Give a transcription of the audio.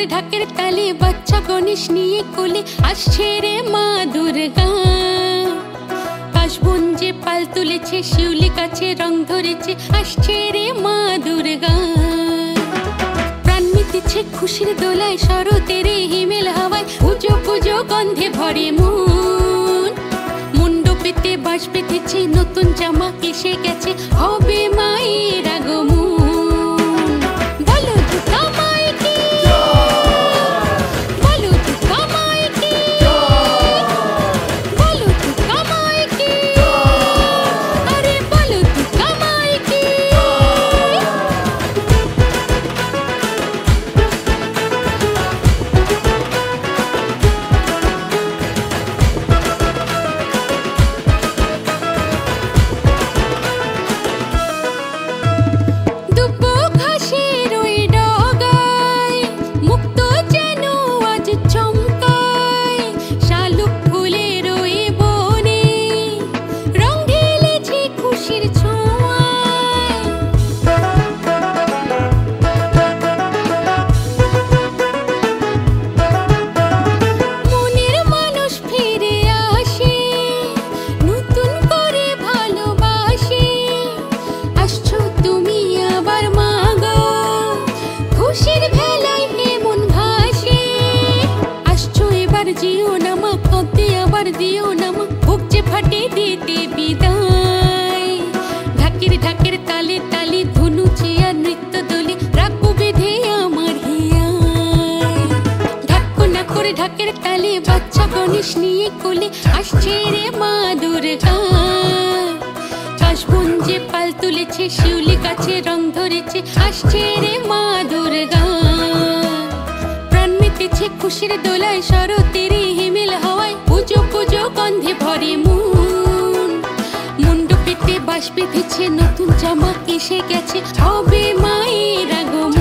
করে ঢাকের তালে বাচ্চা গণেশ নিয়ে কোলে আসছে রে মা দুর্গা। কাশবঞ্জে পাল তুলেছে, শিউলি কাছে রং ধরেছে, আসছে রে মা দুর্গা। প্রাণ মিটেছে খুশির দোলায়, শরতের হিমেল হাওয়ায়, পুজো পুজো গন্ধে ভরে মন। মণ্ডপেতে বাঁশ পেতেছে নতুন জামা এসে গেছে, হবে মায়ের আগমন। জিও না মা আবার দিও না মা যে ফাটে দিতে বিদায় ঢাকের ঢাকের তালে তালে ধনু চেয়ার নৃত্য দোলে রাখব বেঁধে আমার হিয়ায় ঢাক্কু না করে ঢাকের তালে বাচ্চা গণেশ নিয়ে কোলে আসছে রে মা দুর্গা কাশবঞ্জে পাল তুলেছে শিউলি গাছে রং ধরেছে আসছে রে মা দুর্গা মেতেছে খুশির দোলায় শরতের হিমেল হাওয়ায়। পুজো পুজো, গন্ধে ভরে মুন। মুন্ডু পেতে বাস বেঁধেছে, নতুন জামা এসে গেছে। হবে মায়ের আগমন।